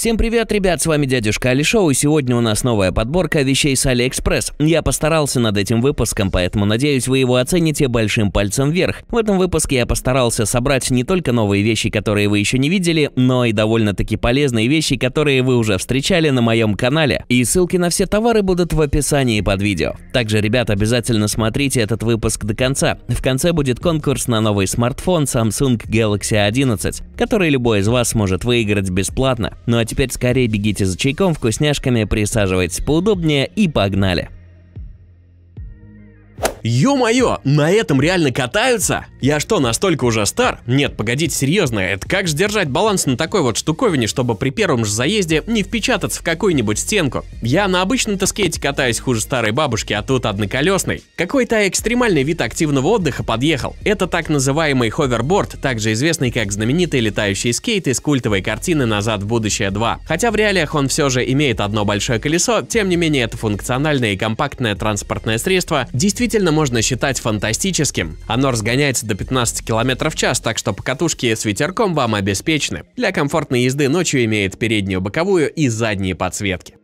Всем привет, ребят, с вами дядюшка Али Шоу, и сегодня у нас новая подборка вещей с Алиэкспресс. Я постарался над этим выпуском, поэтому надеюсь, вы его оцените большим пальцем вверх. В этом выпуске я постарался собрать не только новые вещи, которые вы еще не видели, но и довольно-таки полезные вещи, которые вы уже встречали на моем канале. И ссылки на все товары будут в описании под видео. Также, ребят, обязательно смотрите этот выпуск до конца. В конце будет конкурс на новый смартфон Samsung Galaxy 11, который любой из вас сможет выиграть бесплатно. Ну а теперь скорее бегите за чайком, вкусняшками, присаживайтесь поудобнее и погнали. Ё-моё, на этом реально катаются? Я что, настолько уже стар? Нет, погодите, серьезно, это как же держать баланс на такой вот штуковине, чтобы при первом же заезде не впечататься в какую-нибудь стенку? Я на обычном-то скейте катаюсь хуже старой бабушки, а тут одноколесный. Какой-то экстремальный вид активного отдыха подъехал. Это так называемый ховерборд, также известный как знаменитый летающий скейт из культовой картины «Назад в будущее 2». Хотя в реалиях он все же имеет одно большое колесо, тем не менее это функциональное и компактное транспортное средство действительно действительно можно считать фантастическим. Оно разгоняется до 15 км в час, так что покатушки с ветерком вам обеспечены. Для комфортной езды ночью имеет переднюю боковую и задние подсветки.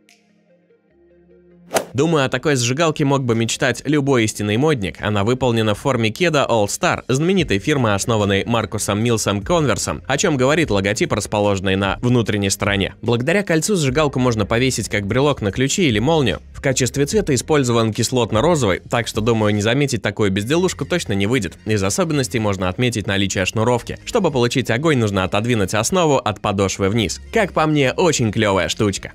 Думаю, о такой зажигалке мог бы мечтать любой истинный модник. Она выполнена в форме кеда All Star, знаменитой фирмы, основанной Маркусом Милсом Конверсом, о чем говорит логотип, расположенный на внутренней стороне. Благодаря кольцу зажигалку можно повесить как брелок на ключи или молнию. В качестве цвета использован кислотно-розовый, так что, думаю, не заметить такую безделушку точно не выйдет. Из особенностей можно отметить наличие шнуровки. Чтобы получить огонь, нужно отодвинуть основу от подошвы вниз. Как по мне, очень клевая штучка.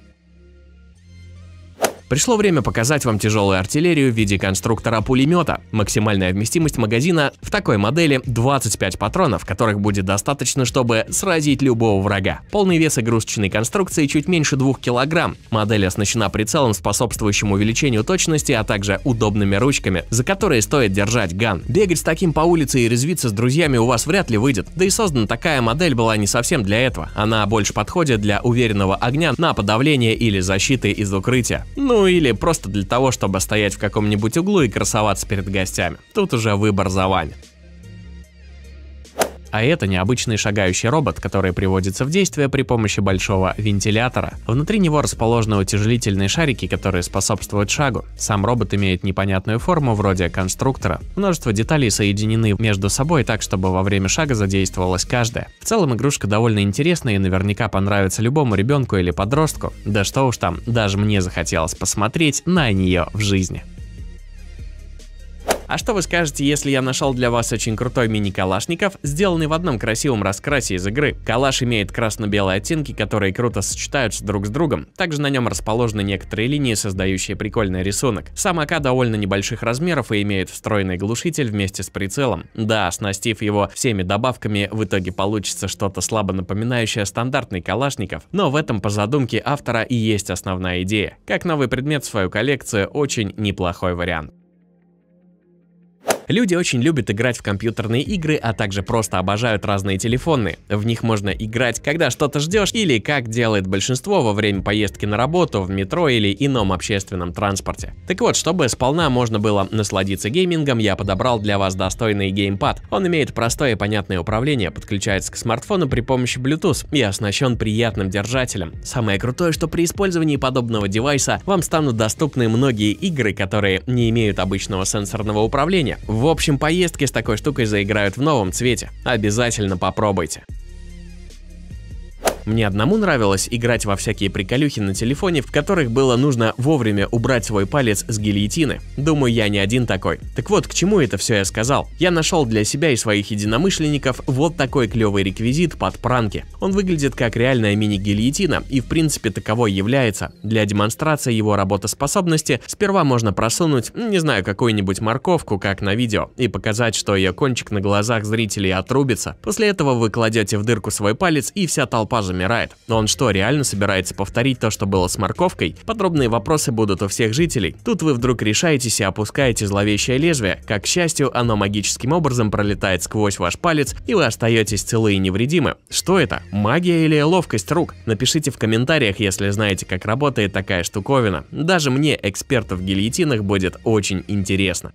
Пришло время показать вам тяжелую артиллерию в виде конструктора пулемета. Максимальная вместимость магазина в такой модели 25 патронов, которых будет достаточно, чтобы сразить любого врага. Полный вес игрушечной конструкции чуть меньше 2 кг. Модель оснащена прицелом, способствующим увеличению точности, а также удобными ручками, за которые стоит держать ган. Бегать с таким по улице и резвиться с друзьями у вас вряд ли выйдет. Да и создана такая модель была не совсем для этого. Она больше подходит для уверенного огня на подавление или защиты из укрытия. Ну ну или просто для того, чтобы стоять в каком-нибудь углу и красоваться перед гостями. Тут уже выбор за вами. А это необычный шагающий робот, который приводится в действие при помощи большого вентилятора. Внутри него расположены утяжелительные шарики, которые способствуют шагу. Сам робот имеет непонятную форму вроде конструктора. Множество деталей соединены между собой так, чтобы во время шага задействовалась каждая. В целом игрушка довольно интересная и наверняка понравится любому ребенку или подростку. Да что уж там, даже мне захотелось посмотреть на нее в жизни. А что вы скажете, если я нашел для вас очень крутой мини-калашников, сделанный в одном красивом раскрасе из игры? Калаш имеет красно-белые оттенки, которые круто сочетаются друг с другом. Также на нем расположены некоторые линии, создающие прикольный рисунок. Сам АК довольно небольших размеров и имеет встроенный глушитель вместе с прицелом. Да, оснастив его всеми добавками, в итоге получится что-то слабо напоминающее стандартный калашников, но в этом по задумке автора и есть основная идея. Как новый предмет в свою коллекцию, очень неплохой вариант. Люди очень любят играть в компьютерные игры, а также просто обожают разные телефоны. В них можно играть, когда что-то ждешь, или как делает большинство во время поездки на работу, в метро или ином общественном транспорте. Так вот, чтобы сполна можно было насладиться геймингом, я подобрал для вас достойный геймпад. Он имеет простое и понятное управление, подключается к смартфону при помощи Bluetooth и оснащен приятным держателем. Самое крутое, что при использовании подобного девайса вам станут доступны многие игры, которые не имеют обычного сенсорного управления. В общем, поездки с такой штукой заиграют в новом цвете. Обязательно попробуйте. Мне одному нравилось играть во всякие приколюхи на телефоне, в которых было нужно вовремя убрать свой палец с гильотины. Думаю, я не один такой. Так вот, к чему это все я сказал? Я нашел для себя и своих единомышленников вот такой клевый реквизит под пранки. Он выглядит как реальная мини-гильотина и в принципе таковой является. Для демонстрации его работоспособности сперва можно просунуть, не знаю, какую-нибудь морковку, как на видео, и показать, что ее кончик на глазах зрителей отрубится. После этого вы кладете в дырку свой палец и вся толпа замирает. Но он что, реально собирается повторить то, что было с морковкой? Подробные вопросы будут у всех жителей. Тут вы вдруг решаетесь и опускаете зловещее лезвие. Как к счастью, оно магическим образом пролетает сквозь ваш палец, и вы остаетесь целы и невредимы. Что это? Магия или ловкость рук? Напишите в комментариях, если знаете, как работает такая штуковина. Даже мне, эксперту в гильотинах, будет очень интересно.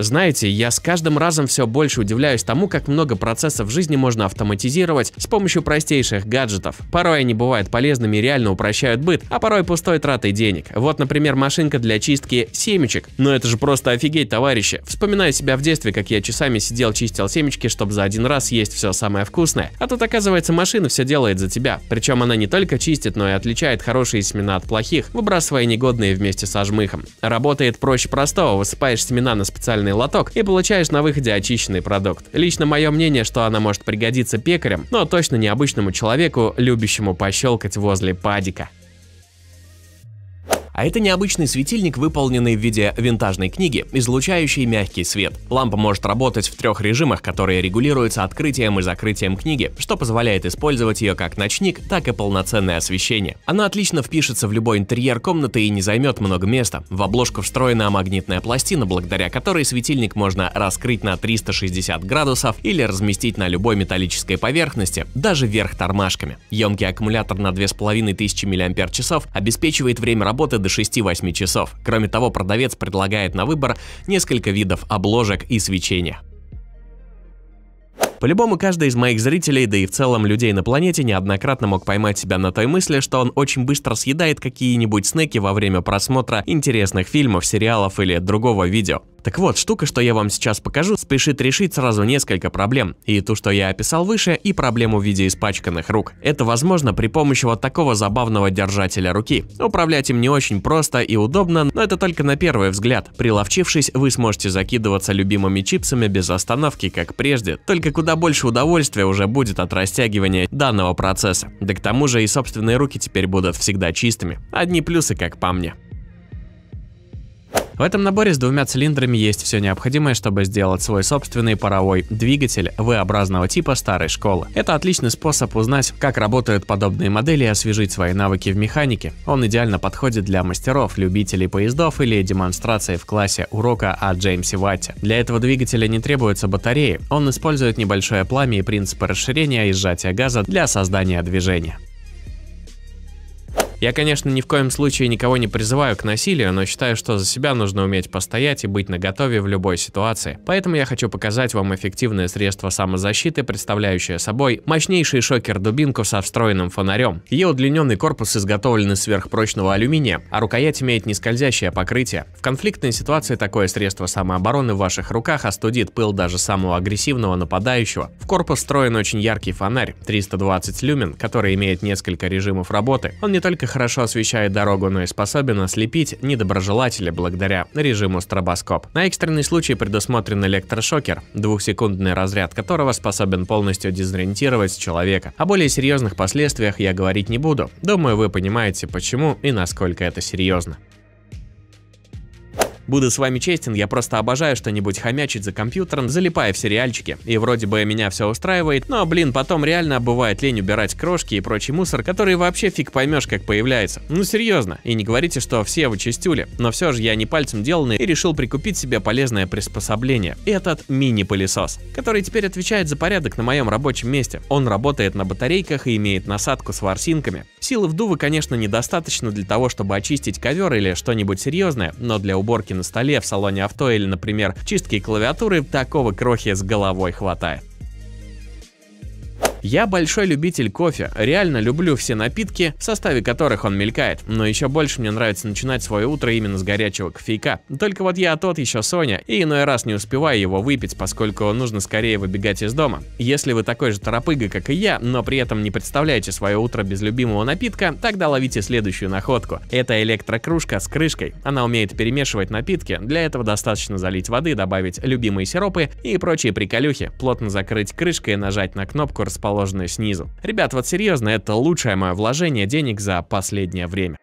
Знаете, я с каждым разом все больше удивляюсь тому, как много процессов в жизни можно автоматизировать с помощью простейших гаджетов. Порой они бывают полезными и реально упрощают быт, а порой пустой тратой денег. Вот, например, машинка для чистки семечек. Но это же просто офигеть, товарищи. Вспоминаю себя в детстве, как я часами сидел, чистил семечки, чтобы за один раз есть все самое вкусное. А тут, оказывается, машина все делает за тебя. Причем она не только чистит, но и отличает хорошие семена от плохих, выбрасывая негодные вместе со жмыхом. Работает проще простого, высыпаешь семена на специальный лоток и получаешь на выходе очищенный продукт. Лично мое мнение, что она может пригодиться пекарям, но точно необычному человеку, любящему пощелкать возле падика. А это необычный светильник, выполненный в виде винтажной книги, излучающий мягкий свет. Лампа может работать в трех режимах, которые регулируются открытием и закрытием книги, что позволяет использовать ее как ночник, так и полноценное освещение. Она отлично впишется в любой интерьер комнаты и не займет много места. В обложку встроена магнитная пластина, благодаря которой светильник можно раскрыть на 360 градусов или разместить на любой металлической поверхности, даже вверх тормашками. Емкий аккумулятор на 2500 мАч обеспечивает время работы до до 6-8 часов. Кроме того, продавец предлагает на выбор несколько видов обложек и свечения. По-любому каждый из моих зрителей, да и в целом людей на планете неоднократно мог поймать себя на той мысли, что он очень быстро съедает какие-нибудь снеки во время просмотра интересных фильмов, сериалов или другого видео. Так вот, штука, что я вам сейчас покажу, спешит решить сразу несколько проблем. И ту, что я описал выше, и проблему в виде испачканных рук. Это возможно при помощи вот такого забавного держателя руки. Управлять им не очень просто и удобно, но это только на первый взгляд. Приловчившись, вы сможете закидываться любимыми чипсами без остановки, как прежде, только куда больше удовольствия уже будет от растягивания данного процесса. Да к тому же и собственные руки теперь будут всегда чистыми. Одни плюсы, как по мне. В этом наборе с двумя цилиндрами есть все необходимое, чтобы сделать свой собственный паровой двигатель V-образного типа старой школы. Это отличный способ узнать, как работают подобные модели и освежить свои навыки в механике. Он идеально подходит для мастеров, любителей поездов или демонстрации в классе урока о Джеймсе Ватте. Для этого двигателя не требуется батареи, он использует небольшое пламя и принципы расширения и сжатия газа для создания движения. Я, конечно, ни в коем случае никого не призываю к насилию, но считаю, что за себя нужно уметь постоять и быть наготове в любой ситуации. Поэтому я хочу показать вам эффективное средство самозащиты, представляющее собой мощнейший шокер-дубинку со встроенным фонарем. Ее удлиненный корпус изготовлен из сверхпрочного алюминия, а рукоять имеет нескользящее покрытие. В конфликтной ситуации такое средство самообороны в ваших руках остудит пыл даже самого агрессивного нападающего. В корпус встроен очень яркий фонарь 320 люмен, который имеет несколько режимов работы. Он не только хорошо освещает дорогу, но и способен ослепить недоброжелателя благодаря режиму стробоскоп. На экстренный случай предусмотрен электрошокер, двухсекундный разряд которого способен полностью дезориентировать человека. О более серьезных последствиях я говорить не буду. Думаю, вы понимаете почему и насколько это серьезно. Буду с вами честен, я просто обожаю что-нибудь хомячить за компьютером, залипая в сериальчики. И вроде бы меня все устраивает, но, блин, потом реально бывает лень убирать крошки и прочий мусор, который вообще фиг поймешь, как появляется. Ну серьезно. И не говорите, что все вы чистюли. Но все же я не пальцем деланный и решил прикупить себе полезное приспособление. Этот мини-пылесос, который теперь отвечает за порядок на моем рабочем месте. Он работает на батарейках и имеет насадку с ворсинками. Силы вдува, конечно, недостаточно для того, чтобы очистить ковер или что-нибудь серьезное, но для уборки на столе в салоне авто или, например, чистки клавиатуры, такого крохи с головой хватает. Я большой любитель кофе, реально люблю все напитки, в составе которых он мелькает, но еще больше мне нравится начинать свое утро именно с горячего кофейка. Только вот я тот еще Соня, и иной раз не успеваю его выпить, поскольку нужно скорее выбегать из дома. Если вы такой же торопыга, как и я, но при этом не представляете свое утро без любимого напитка, тогда ловите следующую находку. Это электрокружка с крышкой. Она умеет перемешивать напитки, для этого достаточно залить воды, добавить любимые сиропы и прочие приколюхи, плотно закрыть крышкой и нажать на кнопку расположения расположенную снизу. Ребят, вот серьезно, это лучшее мое вложение денег за последнее время.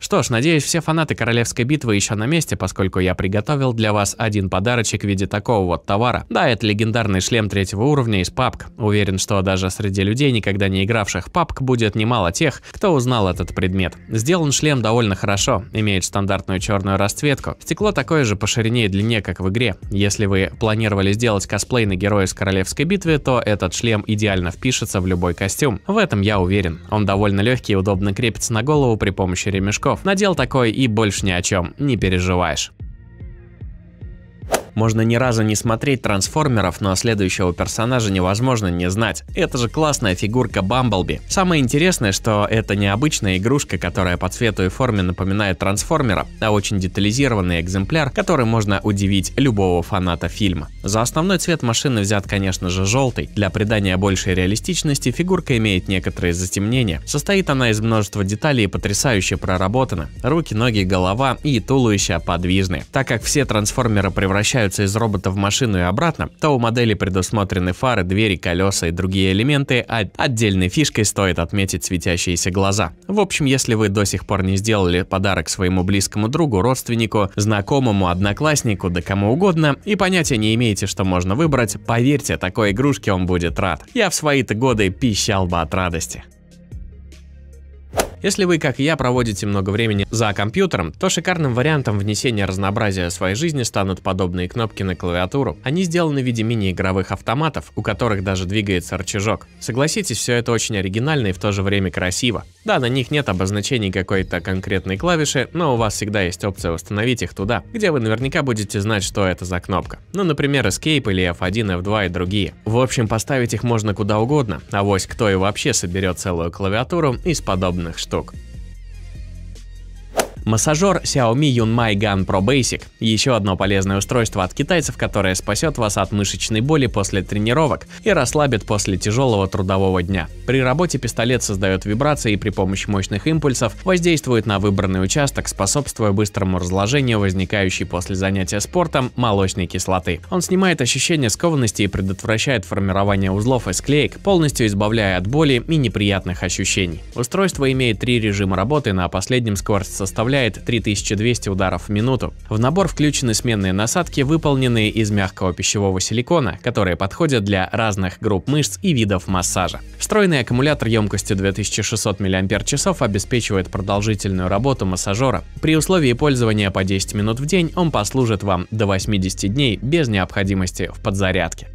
Что ж, надеюсь, все фанаты Королевской битвы еще на месте, поскольку я приготовил для вас один подарочек в виде такого вот товара. Да, это легендарный шлем третьего уровня из PUBG. Уверен, что даже среди людей, никогда не игравших PUBG, будет немало тех, кто узнал этот предмет. Сделан шлем довольно хорошо, имеет стандартную черную расцветку. Стекло такое же по ширине и длине, как в игре. Если вы планировали сделать косплей на героя из Королевской битвы, то этот шлем идеально впишется в любой костюм. В этом я уверен. Он довольно легкий и удобно крепится на голову при помощи ремешков очков. Надел такой и больше ни о чем не переживаешь. Можно ни разу не смотреть трансформеров, но следующего персонажа невозможно не знать. Это же классная фигурка Бамблби. Самое интересное, что это не обычная игрушка, которая по цвету и форме напоминает трансформера, а очень детализированный экземпляр, который можно удивить любого фаната фильма. За основной цвет машины взят, конечно же, желтый. Для придания большей реалистичности фигурка имеет некоторые затемнения. Состоит она из множества деталей и потрясающе проработана. Руки, ноги, голова и туловище подвижные. Так как все трансформеры превращаются из робота в машину и обратно, то у модели предусмотрены фары, двери, колеса и другие элементы, а отдельной фишкой стоит отметить светящиеся глаза. В общем, если вы до сих пор не сделали подарок своему близкому другу, родственнику, знакомому, однокласснику, да кому угодно, и понятия не имеете, что можно выбрать, поверьте, такой игрушке он будет рад. Я в свои-то годы пищал бы от радости. Если вы, как и я, проводите много времени за компьютером, то шикарным вариантом внесения разнообразия своей жизни станут подобные кнопки на клавиатуру. Они сделаны в виде мини-игровых автоматов, у которых даже двигается рычажок. Согласитесь, все это очень оригинально и в то же время красиво. Да, на них нет обозначений какой-то конкретной клавиши, но у вас всегда есть опция установить их туда, где вы наверняка будете знать, что это за кнопка. Ну, например, Escape или F1, F2 и другие. В общем, поставить их можно куда угодно, а вось кто и вообще соберет целую клавиатуру из подобных штук штук. Массажер Xiaomi Yunmai Gun Pro Basic – еще одно полезное устройство от китайцев, которое спасет вас от мышечной боли после тренировок и расслабит после тяжелого трудового дня. При работе пистолет создает вибрации и при помощи мощных импульсов воздействует на выбранный участок, способствуя быстрому разложению возникающей после занятия спортом молочной кислоты. Он снимает ощущение скованности и предотвращает формирование узлов и склеек, полностью избавляя от боли и неприятных ощущений. Устройство имеет три режима работы, на последнем скорость составляет составляет 3200 ударов в минуту. В набор включены сменные насадки, выполненные из мягкого пищевого силикона, которые подходят для разных групп мышц и видов массажа. Встроенный аккумулятор емкостью 2600 мАч обеспечивает продолжительную работу массажера. При условии пользования по 10 минут в день он послужит вам до 80 дней без необходимости в подзарядке.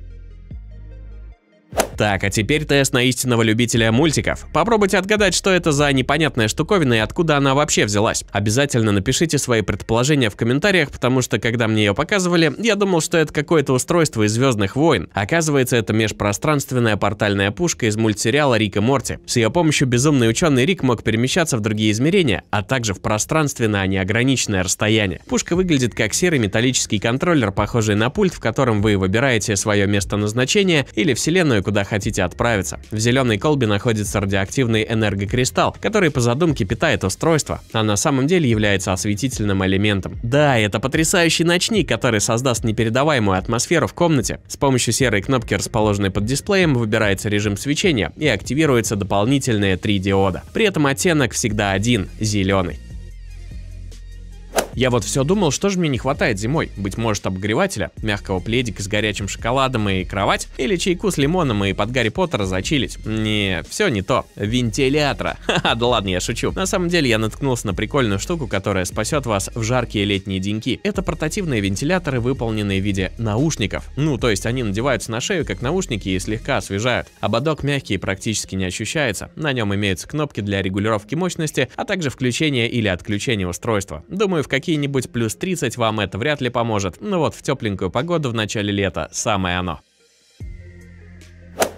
Так, а теперь тест на истинного любителя мультиков. Попробуйте отгадать, что это за непонятная штуковина и откуда она вообще взялась. Обязательно напишите свои предположения в комментариях, потому что когда мне ее показывали, я думал, что это какое-то устройство из Звездных войн. Оказывается, это межпространственная портальная пушка из мультсериала Рик и Морти. С ее помощью безумный ученый Рик мог перемещаться в другие измерения, а также в пространстве на неограниченное расстояние. Пушка выглядит как серый металлический контроллер, похожий на пульт, в котором вы выбираете свое место назначения или вселенную, куда хотите отправиться. В зеленой колбе находится радиоактивный энергокристалл, который по задумке питает устройство, а на самом деле является осветительным элементом. Да, это потрясающий ночник, который создаст непередаваемую атмосферу в комнате. С помощью серой кнопки, расположенной под дисплеем, выбирается режим свечения и активируется дополнительные три диода. При этом оттенок всегда один – зеленый. Я вот все думал, что же мне не хватает зимой. Быть может обогревателя, мягкого пледика с горячим шоколадом и кровать, или чайку с лимоном и под Гарри Поттера зачилить. Не, все не то. Вентилятора. Ха-ха, да ладно, я шучу. На самом деле я наткнулся на прикольную штуку, которая спасет вас в жаркие летние деньки. Это портативные вентиляторы, выполненные в виде наушников. Ну, то есть они надеваются на шею, как наушники, и слегка освежают. Ободок мягкий и практически не ощущается. На нем имеются кнопки для регулировки мощности, а также включения или отключения устройства. Думаю, в каких какие-нибудь плюс 30 вам это вряд ли поможет, но вот в тепленькую погоду в начале лета самое оно.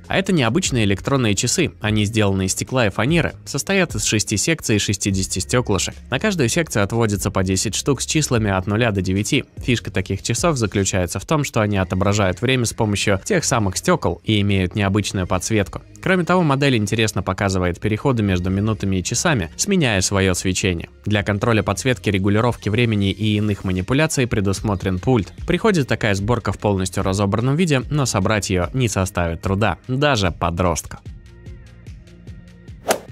А это необычные электронные часы. Они сделаны из стекла и фанеры, состоят из 6 секций и 60 стеклышек. На каждую секцию отводится по 10 штук с числами от 0 до 9. Фишка таких часов заключается в том, что они отображают время с помощью тех самых стекол и имеют необычную подсветку. Кроме того, модель интересно показывает переходы между минутами и часами, сменяя свое свечение. Для контроля подсветки, регулировки времени и иных манипуляций предусмотрен пульт. Приходит такая сборка в полностью разобранном виде, но собрать ее не составит труда, даже подростка.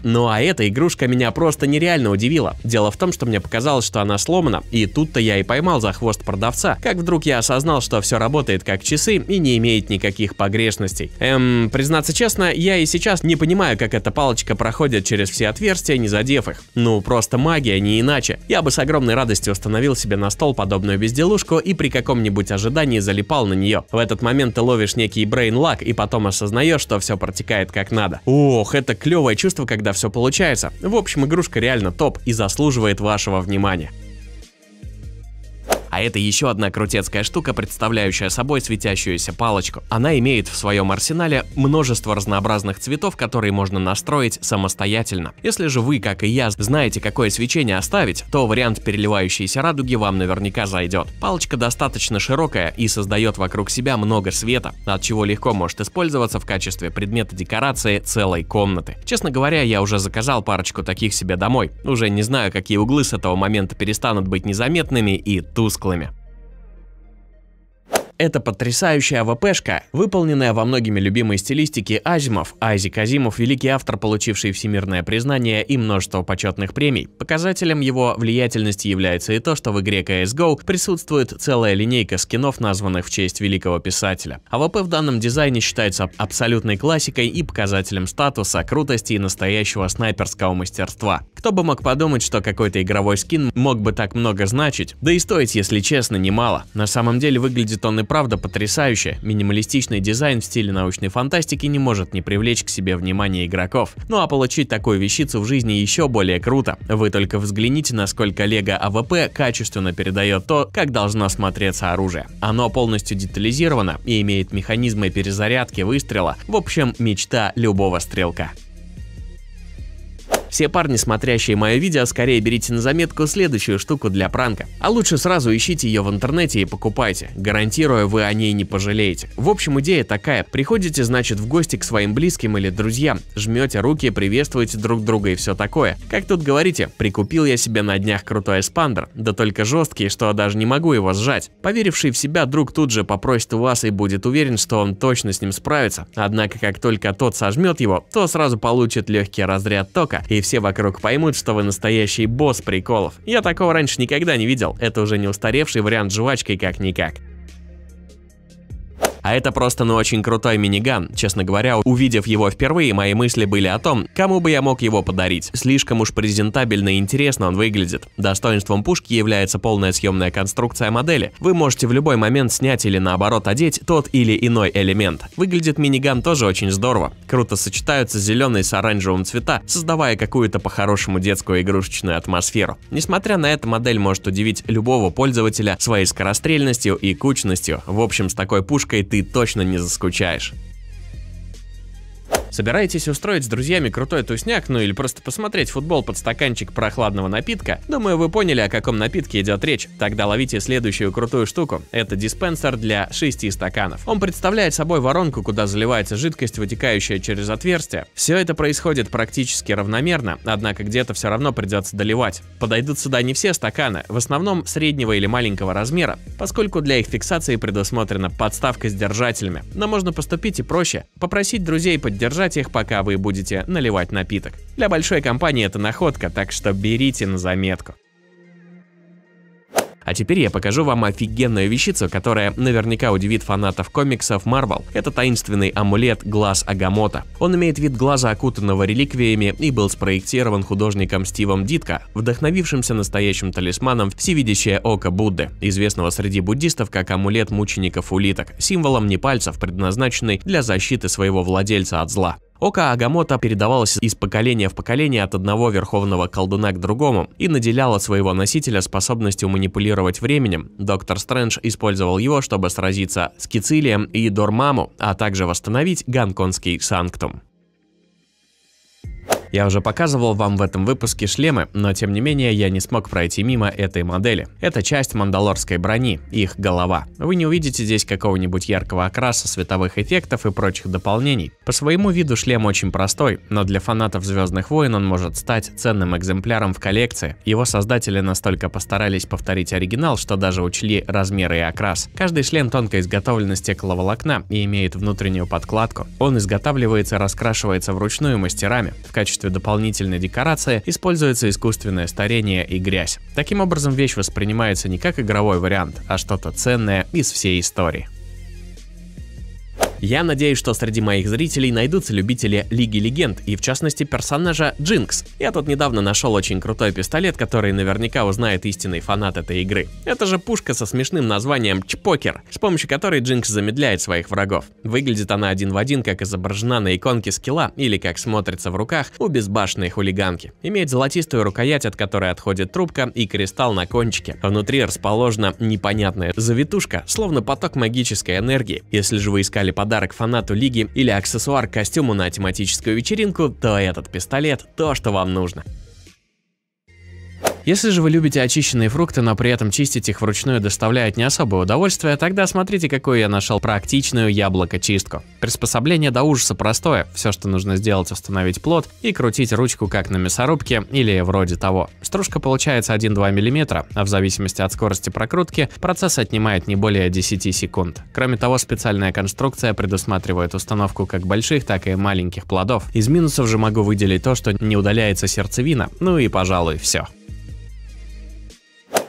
Ну а эта игрушка меня просто нереально удивила. Дело в том, что мне показалось, что она сломана, и тут-то я и поймал за хвост продавца, как вдруг я осознал, что все работает как часы и не имеет никаких погрешностей. Эм, признаться честно, я и сейчас не понимаю, как эта палочка проходит через все отверстия, не задев их. Ну, просто магия, не иначе. Я бы с огромной радостью установил себе на стол подобную безделушку и при каком-нибудь ожидании залипал на нее. В этот момент ты ловишь некий брейн лак и потом осознаешь, что все протекает как надо. Ох, это клевое чувство, когда все получается. В общем, игрушка реально топ и заслуживает вашего внимания. А это еще одна крутецкая штука, представляющая собой светящуюся палочку. Она имеет в своем арсенале множество разнообразных цветов, которые можно настроить самостоятельно. Если же вы, как и я, знаете, какое свечение оставить, то вариант переливающейся радуги вам наверняка зайдет. Палочка достаточно широкая и создает вокруг себя много света, от чего легко может использоваться в качестве предмета декорации целой комнаты. Честно говоря, я уже заказал парочку таких себе домой. Уже не знаю, какие углы с этого момента перестанут быть незаметными и тусклыми. Это потрясающая АВПшка, выполненная во многими любимой стилистике Азимов. Айзек Азимов – великий автор, получивший всемирное признание и множество почетных премий. Показателем его влиятельности является и то, что в игре CSGO присутствует целая линейка скинов, названных в честь великого писателя. АВП в данном дизайне считается абсолютной классикой и показателем статуса, крутости и настоящего снайперского мастерства. Кто бы мог подумать, что какой-то игровой скин мог бы так много значить, да и стоить, если честно, немало. На самом деле выглядит он и правда потрясающе. Минималистичный дизайн в стиле научной фантастики не может не привлечь к себе внимание игроков. Ну а получить такую вещицу в жизни еще более круто. Вы только взгляните, насколько Лего АВП качественно передает то, как должно смотреться оружие. Оно полностью детализировано и имеет механизмы перезарядки выстрела. В общем, мечта любого стрелка. Все парни, смотрящие мое видео, скорее берите на заметку следующую штуку для пранка. А лучше сразу ищите ее в интернете и покупайте. Гарантирую, вы о ней не пожалеете. В общем, идея такая. Приходите, значит, в гости к своим близким или друзьям, жмете руки, приветствуете друг друга и все такое. Как тут говорите, прикупил я себе на днях крутой эспандер, да только жесткий, что даже не могу его сжать. Поверивший в себя друг тут же попросит у вас и будет уверен, что он точно с ним справится. Однако, как только тот сожмет его, то сразу получит легкий разряд тока и все вокруг поймут, что вы настоящий босс приколов. Я такого раньше никогда не видел, это уже не устаревший вариант жвачкой как-никак. А это просто ну очень крутой миниган. Честно говоря, увидев его впервые, мои мысли были о том, кому бы я мог его подарить. Слишком уж презентабельно и интересно он выглядит. Достоинством пушки является полная съемная конструкция модели. Вы можете в любой момент снять или наоборот одеть тот или иной элемент. Выглядит миниган тоже очень здорово. Круто сочетаются зеленый с оранжевым цвета, создавая какую-то по-хорошему детскую игрушечную атмосферу. Несмотря на это, модель может удивить любого пользователя своей скорострельностью и кучностью. В общем, с такой пушкой ты ты точно не заскучаешь. Собираетесь устроить с друзьями крутой тусняк, ну или просто посмотреть футбол под стаканчик прохладного напитка? Думаю, вы поняли, о каком напитке идет речь. Тогда ловите следующую крутую штуку. Это диспенсер для 6 стаканов. Он представляет собой воронку, куда заливается жидкость, вытекающая через отверстие. Все это происходит практически равномерно, однако где-то все равно придется доливать. Подойдут сюда не все стаканы, в основном среднего или маленького размера, поскольку для их фиксации предусмотрена подставка с держателями. Но можно поступить и проще. Попросить друзей поддержать держать их, пока вы будете наливать напиток. Для большой компании это находка, так что берите на заметку. А теперь я покажу вам офигенную вещицу, которая наверняка удивит фанатов комиксов Marvel. Это таинственный амулет Глаз Агамота. Он имеет вид глаза, окутанного реликвиями, и был спроектирован художником Стивом Дитко, вдохновившимся настоящим талисманом всевидящее око Будды, известного среди буддистов как амулет мучеников улиток, символом не пальцев, предназначенный для защиты своего владельца от зла. Око Агамото передавалось из поколения в поколение от одного верховного колдуна к другому и наделяло своего носителя способностью манипулировать временем. Доктор Стрэндж использовал его, чтобы сразиться с Кицилием и Дормаму, а также восстановить Гонконгский Санктум. Я уже показывал вам в этом выпуске шлемы, но тем не менее я не смог пройти мимо этой модели. Это часть мандалорской брони, их голова. Вы не увидите здесь какого-нибудь яркого окраса, световых эффектов и прочих дополнений. По своему виду шлем очень простой, но для фанатов Звездных войн он может стать ценным экземпляром в коллекции. Его создатели настолько постарались повторить оригинал, что даже учли размеры и окрас. Каждый шлем тонко изготовлен из стекловолокна и имеет внутреннюю подкладку. Он изготавливается и раскрашивается вручную мастерами. В качестве качестве дополнительной декорации используется искусственное старение и грязь. Таким образом вещь воспринимается не как игровой вариант, а что-то ценное из всей истории. Я надеюсь, что среди моих зрителей найдутся любители Лиги Легенд и в частности персонажа Джинкс. Я тут недавно нашел очень крутой пистолет, который наверняка узнает истинный фанат этой игры. Это же пушка со смешным названием Чпокер, с помощью которой Джинкс замедляет своих врагов. Выглядит она один в один, как изображена на иконке скилла или как смотрится в руках у безбашенной хулиганки. Имеет золотистую рукоять, от которой отходит трубка и кристалл на кончике. Внутри расположена непонятная завитушка, словно поток магической энергии. Если же вы искали подарок фанату лиги или аксессуар костюму на тематическую вечеринку, то этот пистолет – то, что вам нужно. Если же вы любите очищенные фрукты, но при этом чистить их вручную доставляет не особое удовольствие, тогда смотрите, какую я нашел практичную яблоко-чистку. Приспособление до ужаса простое, все, что нужно сделать, установить плод и крутить ручку как на мясорубке или вроде того. Стружка получается 1-2 мм, а в зависимости от скорости прокрутки процесс отнимает не более 10 секунд. Кроме того, специальная конструкция предусматривает установку как больших, так и маленьких плодов. Из минусов же могу выделить то, что не удаляется сердцевина, ну и пожалуй все.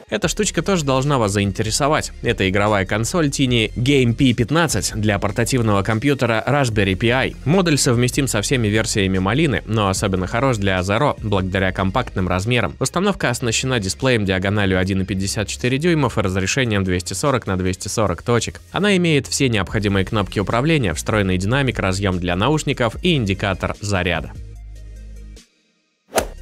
Эта штучка тоже должна вас заинтересовать. Это игровая консоль Tiny Game P15 для портативного компьютера Raspberry Pi. Модуль совместим со всеми версиями малины, но особенно хорош для Zero благодаря компактным размерам. Установка оснащена дисплеем диагональю 1,54 дюймов и разрешением 240 на 240 точек. Она имеет все необходимые кнопки управления, встроенный динамик, разъем для наушников и индикатор заряда.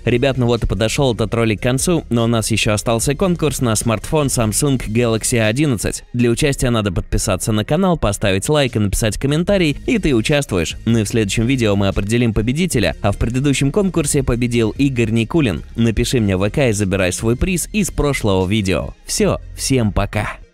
Ребят, ну вот и подошел этот ролик к концу, но у нас еще остался конкурс на смартфон Samsung Galaxy 11. Для участия надо подписаться на канал, поставить лайк и написать комментарий, и ты участвуешь. Ну и в следующем видео мы определим победителя, а в предыдущем конкурсе победил Игорь Никулин. Напиши мне в ВК и забирай свой приз из прошлого видео. Все, всем пока!